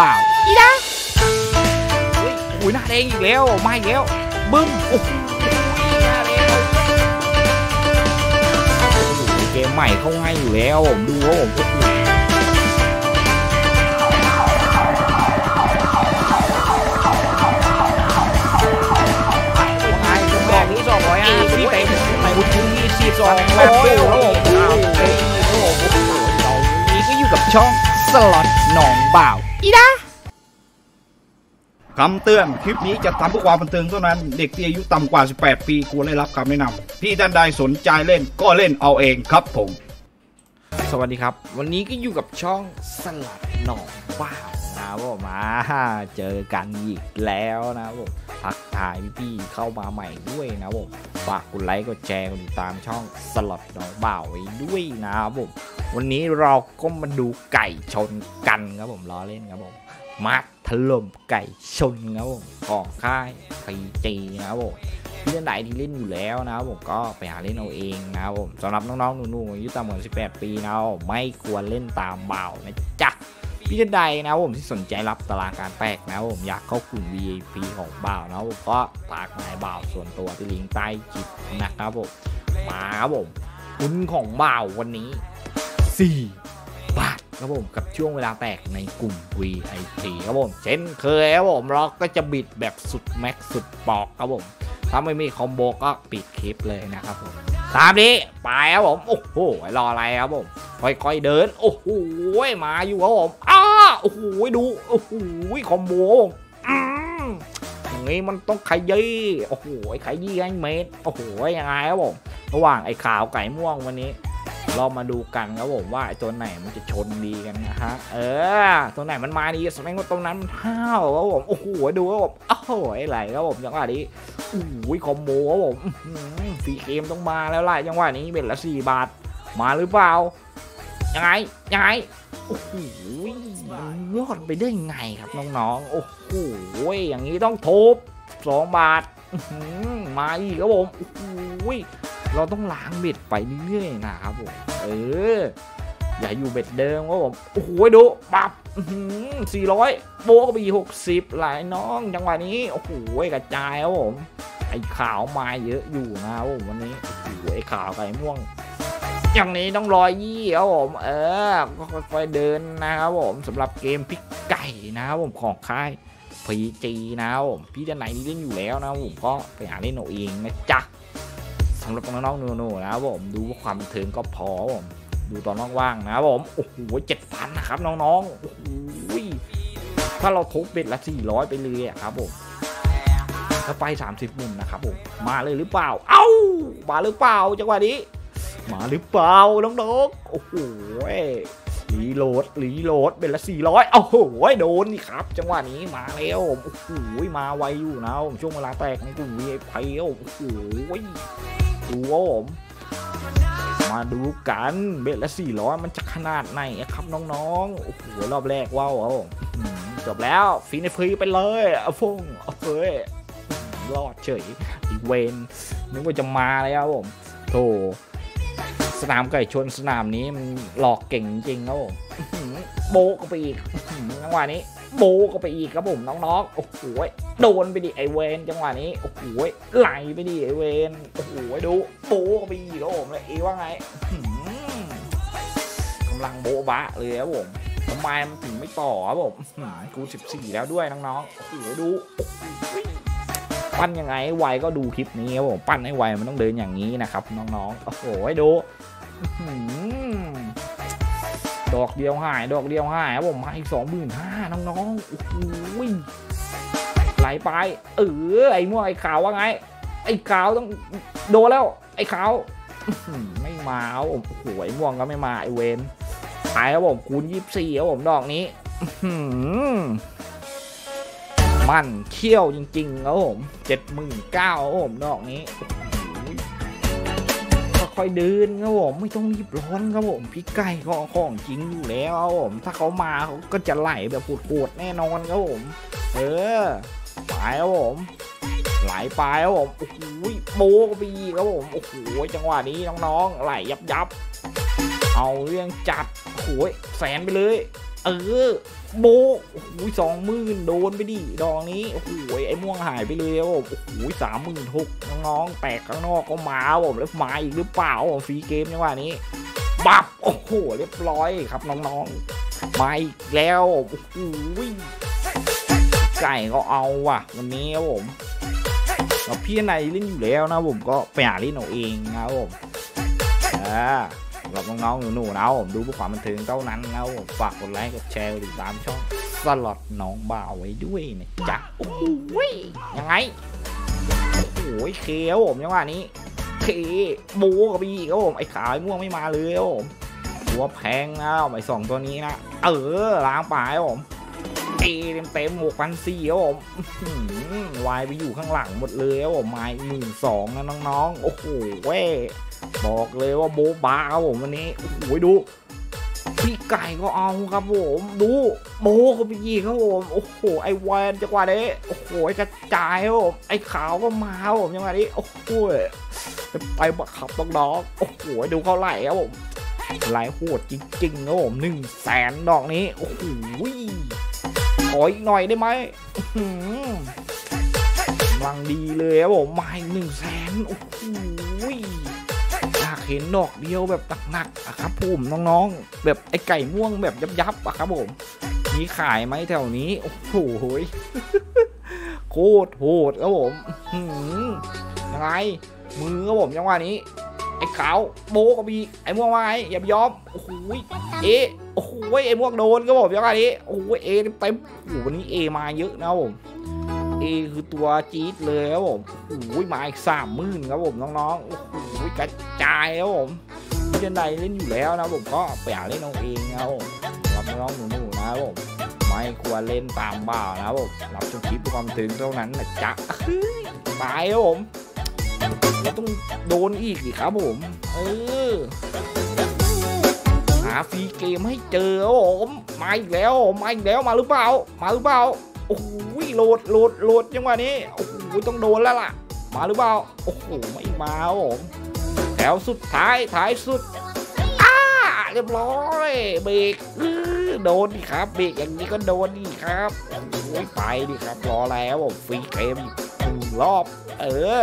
บ่าวอีนะเฮ้ยอุ้ยหน้าแดงอีกแล้วมาอีกแล้วบึ้มโอ้โหหน้าแดงโอ้โหเกมใหม่เข้าง่ายอยู่แล้วผมดูว่าผมโอ้โหว่าไงผมบอกนี้สองร้อยห้าสิบเต็มไปบุญคุณยี่สิบสองร้อยโอ้โหเฮ้ยโอ้โหเรานี้ก็อยู่กับช่องสล็อต คำเตือน คลิปนี้จะทำเพื่อความบันเทิงเท่านั้น เด็กที่อายุต่ำกว่า 18 ปีควรได้รับคำแนะนำพี่ท่านใดสนใจเล่นก็เล่นเอาเองครับผม สวัสดีครับ วันนี้ก็อยู่กับช่องสลัดหนองบ้าวนะผมมาเจอกันอีกแล้วนะผมทักทายพี่ๆเข้ามาใหม่ด้วยนะผมฝากกดไลค์กดแชร์กดติดตามช่องสลัดหนองบ่าวไว้ด้วยนะผมวันนี้เราก็มาดูไก่ชนกันครับผมล้อเล่นครับผม มาถล่มไก่ชนครับผมของค่ายพีจีนะครับผมพี่ท่านใดที่เล่นอยู่แล้วนะครับผมก็ไปหาเล่นเอาเองนะครับผมสำหรับน้องๆหนูๆอายุต่ำกว่า18 ปีนะบผมไม่ควรเล่นตามเบานะจ๊ะพี่ท่านใดนะบผมที่สนใจรับตารางการแตกนะบผมอยากเข้ากลุ่ม VIP ของบ่าวนะบผมก็ฝากนายบ่าวส่วนตัวที่ลิงก์ใต้คลิปนะครับผมมาครับผมคุณของบ่าววันนี้4บาท ครับผมกับช่วงเวลาแตกในกลุ่ม VIP ครับผมเช่นเคยครับผมเราก็จะบิดแบบสุดแม็กสุดปอกครับผมถ้าไม่มีคอมโบก็ปิดคลิปเลยนะครับผมตามนี้ไปครับผมโอ้โหรออะไรครับผมค่อยๆเดิน โอ้โหมาอยู่ครับผมอ้าโอ้โหดูโอ้โหคอมโบอย่างนี้มันต้องขยี้โอ้โหขยี้ให้เมตรโอ้โหยังไงครับผมระหว่างไอ้ขาวไก่ม่วงวันนี้ เรามาดูกันครับผมว่าตัวไหนมันจะชนดีกันนะฮะ เออ ตัวไหนมันมาดีแสดงว่าตรงนั้นมันห้าครับผม โอ้โห ดูครับผมโอ้โหไหลครับผมจังหวะนี้โอ้ยคอมโบครับผมฟีเกมต้องมาแล้วล่ะจังหวะนี้เบ็ดละสี่บาท มาหรือเปล่า ยังไง ยังไง โอ้โหมันยอดไปได้ไงครับน้องๆ โอ้โห อย่างนี้ต้องทุบสองบาท มาอีกครับผม โอ้โห เราต้องล้างเบ็ดไปเรื่อยๆนะครับผมเอออย่าอยู่เบ็ดเดิมครับผมโอ้โหดูปับสี่ร้อยโบก็ไปหกสิบหลายน้องจังหวะนี้โอ้โหกระจายครับผมไอ้ขาวมาเยอะอยู่นะครับผมวันนี้โอ้โหไอ้ขาวไอ้ม่วง อย่างนี้ต้องรอยยี่ครับผมเออก็ค่อยๆเดินนะครับผมสำหรับเกมพิกไก่นะครับผมของค่ายพีจีนะครับผมพี่จะไหนที่เล่นอยู่แล้วนะครับผมก็ไปหาเล่นเอาเองนะจ๊ะำหรับน้องๆหนูๆนะครับผมดูว่าความบันเทิงก็พอผมดูตอนว่างๆนะครับผมโอ้โหเจ็ดพันนะครับน้องๆโอ้โหถ้าเราทุบเบ็ดละสี่ร้อยไปเลยอะครับผมถ้าไปสามสิบมุมนะครับผมมาเลยหรือเปล่า เอ้ามาหรือเปล่าจังหวะนี้ มาหรือเปล่าน้องๆโอ้โหรีโหลดรีโหลดเป็นละสี่ร้อยโอ้โหโดนนี่ครับ จังหวะนี้มาแล้วโอ้โหมาไวอยู่นะผมช่วงเวลาแตกในกลุ่ม VIP โอ้โห ดูว่าผมมาดูกันเบ็ดละสี่ร้อยมันจะขนาดไหนครับน้องๆ โอ้โห รอบแรกว้าวจบแล้วฟรีในฟรีไปเลยเอาฟงเอาเฟ้ยรอดเฉยอีเวนนึกว่าจะมาเลยครับผมโธ่สนามไก่ชนสนามนี้มันหลอกเก่งจริงครับผมโบกไปอีกอื้อหือจังหวะนี้ โบก็ไปอีกครับผมน้องๆ โอ้โหโดนไปดิไอเวนจังหวะนี้ โอ้โหไหลไปดิไอเวนโอ้โหดูโบก็ไปอีกครับผมเลยเอว่าไงกำลังโบบะเลยครับผมทำไมมันถึงไม่ต่อครับผมอื้อหือกู14แล้วด้วยน้องๆ โอ้โหดูปั้นยังไงไวก็ดูคลิปนี้ครับผมปั้นให้ไวมันต้องเดินอย่างนี้นะครับ น้องๆ โอ้โหดู ดอกเดียวหายดอกเดียวหายครับผมมาอีกสองหมื่นห้าน้องๆโอ้โหไหลไปเออไอ้ม่วงไอ้ขาวว่าไง ไอ้ขาวต้องโดนแล้ว ไอ้ขาวไม่มาครับผมโอ้โหไอ้ม่วงก็ไม่มาไอ้เวนไปครับผมคูณยี่สี่ครับผมดอกนี้มันเขี้ยวจริงๆครับผมเจ็ดหมื่นเก้าครับผมดอกนี้โอ้โห ค่อยๆเดินครับผมไม่ต้องรีบร้อนครับผมพี่ไก่ก็ของจริงอยู่แล้วครับผมถ้าเขามาเขาก็จะไหลแบบปวดๆแน่นอนครับผม เออไปครับผมไหลไปครับผมโอ้โหโบกไปยีครับผมโอ้โหจังหวะนี้น้องๆไหลยับยับเอาเรื่องจัดโอ้โหแสนไปเลย เออโบโอ้โหสองหมื่นโดนไปดิดอกนี้โอ้โหไอ้ม่วงหายไปเลยโอ้โหสามหมื่นหกน้องๆแตกข้างนอกก็มาผมแล้วมาอีกหรือเปล่าผมฟรีเกมจังหวะนี้บับโอ้โหเรียบร้อยครับน้องๆมาอีกแล้วโอ้โหไก่ก็เอาว่ะ วันนี้ครับผมเราพี่ในเล่นอยู่แล้วนะผมก็ไปหาเล่นเอาเองนะครับผมอ่าำหรับน้องๆหนูๆนะครับผมดูเพื่อความบันเทิงเท่านั้นนะครับผมฝากกดไลค์กดแชร์กดติดตามช่องสล็อตน้องบ่าวไว้ด้วยนะจ๊ะโอ้โหยังไงโอ้โหเคครับผมยังว่านี้เคโบกับอีกครับผมไอ้ขาวไอ้ม่วงไม่มาเลยครับผมหัวแพงนะไอ้สองตัวนี้นะเออล้างป่าครับผมเอเต็มเต็มหกพันสี่ครับผมอื้อหือวายไปอยู่ข้างหลังหมดเลยครับผมไม้หมื่นสองนะน้องๆโอ้โหเว้ย บอกเลยว่าโบบาครับผมวันนี้โอ้โหดูพี่ไก่ก็เอาครับผมดูโบก็ไปยิงครับผมโอ้โหไอแวนจังหวะนี้โอ้โหกระจายครับผมไอขาวก็มาครับผมจังหวะนี้โอ้โหไปบักขับน้องๆโอ้โหดูเขาไหลครับผมไหลโหดจริงๆครับผมหนึ่งแสนดอกนี้โอ้โหขออีกหน่อยได้ไหมกำลังดีเลยครับผมมาอีกหนึ่งแสนโอ้โห เห็นดอกเดียวแบบหนักๆอะครับผมน้องๆ แบบไอไก่ม่วงแบบยับๆอะครับผม มีขายไหมแถวนี้ โอ้โหโคตรโหดครับผมหือยังไง มือครับผมจังหวะนี้ ไอ้ขาวโบกกับบีไอ้ม่วงว่าไงอย่าไปยอมโอ้โหยเอโอ้โหยไอ้ม่วงโดนครับผมจังหวะนี้โอ้โหยเอเต็มโอ้โหวันนี้เอมาเยอะนะครับผม เอคือตัวจี๊ดเลยครับผมโอ้โหมาอีกสามหมื่นครับผมน้องๆ โอ้โหกระจายครับผมพี่เจนไดเล่นอยู่แล้วนะผมก็ไปหาเล่นเอาเองครับผมรับน้องๆหนูๆนะครับผมไม่ควรเล่นตามบ่าวนะครับผมรับชมคลิปความถึงเท่านั้นนะจ๊ะเฮ้ยตายครับผมแล้วต้องโดนอีกสิครับผม เออหาฟรีเกมให้เจอครับผมมาอีกแล้วมาอีกแล้วมาหรือเปล่า มาหรือเปล่า โอ้โหโหลดโหลดโหลดจังหวะนี้โอ้โหต้องโดนแล้วล่ะ มาหรือเปล่าโอ้โหไม่มาผมแถวสุดท้ายท้ายสุดอ้าเรียบร้อยเบรกโดนดิครับเบรกอย่างนี้ก็โดนดิครับโอ้ยไปดิครับรอแล้วผมฟรีเกมอีกหนึ่งรอบ เออ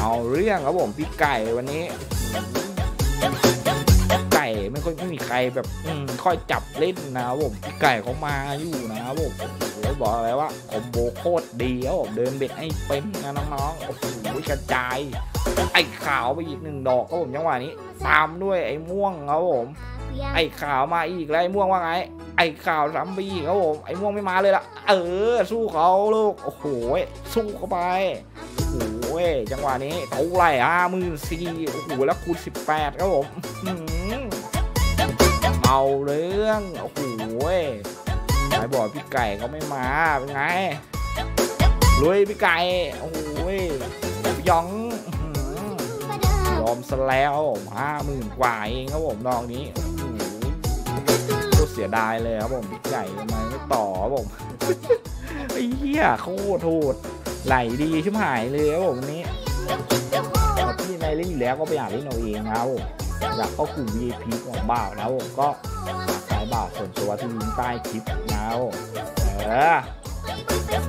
เอาเรื่องครับผมพี่ไก่วันนี้ ไก่ไม่ค่อยไม่มีใครแบบอืมค่อยจับเล่นนะครับผมพี่ไก่เขามาอยู่นะครับผมโอ้โหบอกเลยว่าคอมโบโคตรดีครับผมเดินเบ็ดให้เป็นนะน้องๆโอ้โหกระจายไอ้ขาวไปอีกหนึ่งดอกครับผมจังหวะนี้ ตามด้วยไอ้ม่วงครับผม ไอ้ขาวมาอีกแล้วไอ้ม่วงว่าไงไอ้ขาวซ้ำไปอีกครับผมไอ้ม่วงไม่มาเลยละเออ สู้เขาลูก โอ้โห สู้เข้าไป โอ้โหจังหวะนี้เท่าไหร่ห้าหมื่นสี่โอ้โห แล้วคูณสิบแปดครับผมอื้อหือ เอาเรื่องโอ้โหไอ้บอกพี่ไก่เขาไม่มาเป็นไงลุยพี่ไก่โอ้โหยองอื้อหือยอมซะแล้วผมห้าหมื่นกว่าเองครับผมดอกนี้โอ้โหโคตรเสียดายเลยครับผมพี่ไก่ทำไมไม่ต่อครับผมไอ้เหี้ยโคตรโหดไหลดีชิบหายเลยครับผมวันนี้แต่พี่ในเล่นอยู่แล้วก็ไปอ่านเล่นเอาเองนะครับผม อยากเข้ากลุ่ม VIP ของบ่าวนะครับผมก็สายบ่าวส่วนตัวที่ลิงก์ใต้คลิปนะครับผมเออ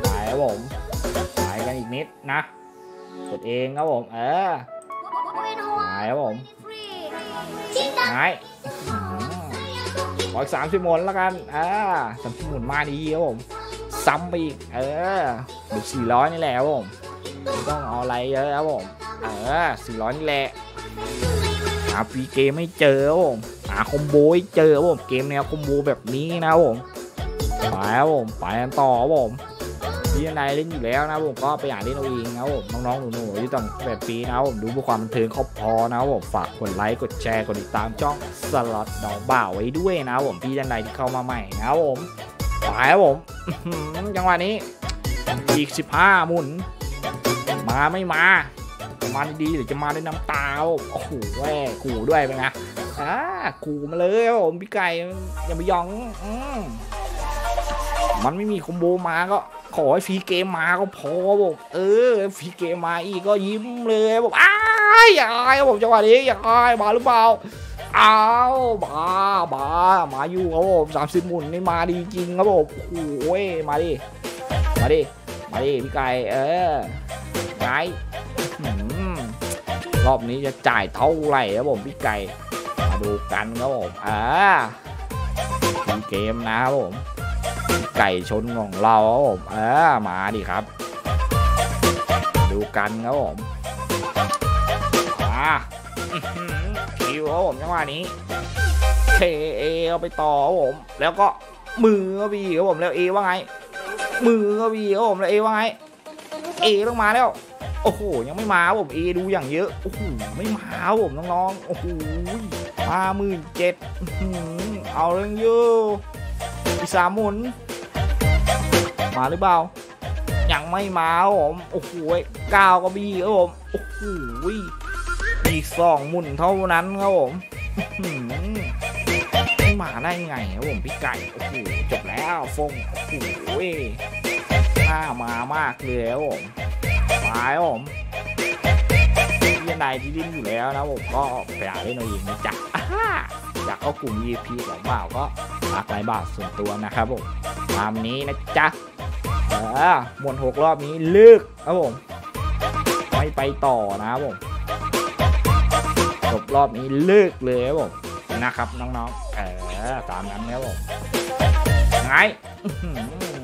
ไปครับผมไปกันอีกนิดนะกดเองครับผมเออไปครับผมไงขออีกสามสิบหมุนแล้วกันอ่าสามสิบหมุนมาดีครับผม ซ้ำไปอีก เออเดี๋ยวสี่ร้อยนี่แหละครับผม ไม่ต้องเอาอะไรเยอะครับผม เออสี่ร้อยนี่แหละ ฟรีเกมให้เจอผมหาคอมโบให้เจอผมเกมแนวคอมโบแบบนี้นะผมไปครับผมไปกันต่อผมพี่นายเล่นอยู่แล้วนะผมก็ไปอ่านเล่นเอาเองนะผมน้องๆหนูๆอายุต่ำแปดปีนะผมดูเพื่อความบันเทิงครอบพอนะผมฝากกดไลค์กดแชร์กดติดตามช่องสล็อตดอกบ่าวไว้ด้วยนะผมพี่นายที่เข้ามาใหม่นะผมไปครับผมจังหวะนี้อีก 15 หมุน มาไม่มา มาดีๆหรือจะมาด้วยน้ำตาโอ้โหแม่ขู่ด้วยเป็นไงอ่าขู่มาเลยผมพี่ไก่อย่าไปยองอืมมันไม่มีคอมโบมาก็ขอให้ฟรีเกมมาก็พอบผมเออฟรีเกมมาอีกก็ยิ้มเลยบผมอ้ายอย่าอายครับผมจังหวะนี้อย่าอายมาหรือเปล่าอ้าวมามามาอยู่ครับผมสามสิบหมุนนี่มาดีจริงครับผมโอ้ยมาดิมาดิมาดิพี่ไก่เออไง รอบนี้จะจ่ายเท่าไหร่ครับผมพี่ไก่มาดูกันครับผมอ่าทีเกมนะครับผมไก่ชนของเราครับผมเออมาดิครับ ดูกันครับผมอ่าคิวครับผมจังหวะนี้เคเอเอาไปต่อครับผม แล้วก็มือก็บีครับผมแล้วเอว่าไง มือก็บีครับผมแล้วเอว่าไงเอต้องมาแล้ว โอ้โห ยังไม่มาผมเอดูอย่างเยอะ โอ้โห ไม่มาผมน้องๆ โอ้โหมาหมื่นเจ็ดเอาเรื่องอยู่อีสามหมุน มาหรือเปล่า ยังไม่มาผม โอ้โหเก้าก็บีครับผม โอ้โห อีกสองหมุนเท่านั้นครับผมไม่มาได้ไงครับผมพี่ไก่ โอ้โห จบแล้วฟง โอ้โหหน้ามามากเลยครับผม มาครับผมพี่นายที่ดิ้นอยู่แล้วนะผมก็ไปหาเล่นเอาเองนะจ๊ะอ่าฮ่าอยากเข้ากลุ่ม VIP ของบ่าวก็รักไรบ่าวส่วนตัวนะครับผมตามนี้นะจ๊ะเออหมวดหกรอบนี้เลิกครับผมไม่ไปต่อนะครับผมจบรอบนี้เลิกเลยครับผมนะครับน้องๆเออตามนั้นครับผมไง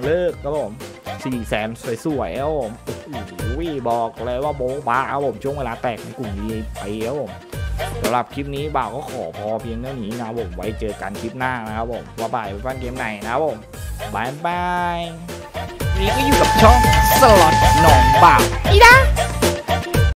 เลิกครับผมสี่แสนสวยๆครับผม โอ้โหบอกเลยว่าโบ๊ะบ้าครับผมช่วงเวลาแตกในกลุ่ม VIP ครับผมสำหรับคลิปนี้บ่าวก็ขอพอเพียงเท่านี้นะครับผมไว้เจอกันคลิปหน้านะครับผมว่าบ่ายไปฟันเกมไหนนะครับผมบายบายนี่ก็อยู่กับช่องสล็อตหนองบ่าวอีดา